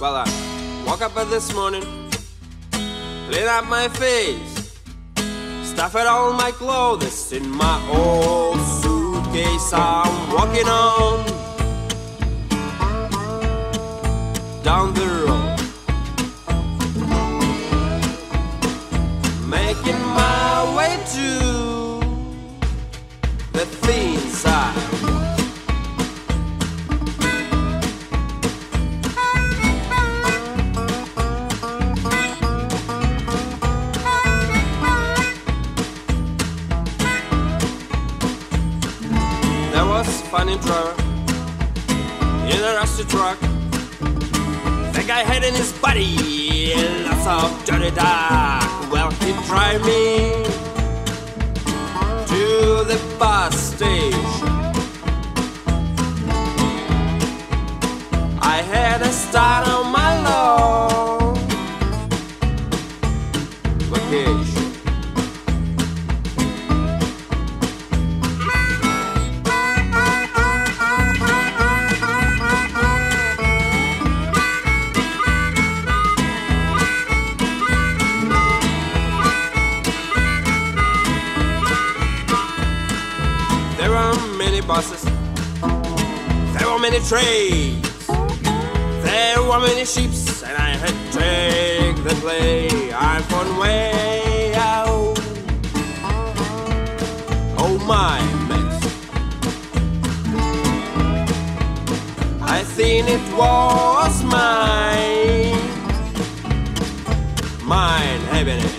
Well, I woke up this morning, clean up my face, stuff it all my clothes in my old suitcase. I'm walking on was funny driver in a rusty truck. The guy had in his body lots of dirty dark. Well, he drive me to the bus station. I had a start on my long vacation. There were many buses, there were many trains, there were many ships, and I had to take the play. I'm on way out. Oh my mess. I think it was mine, mine happiness.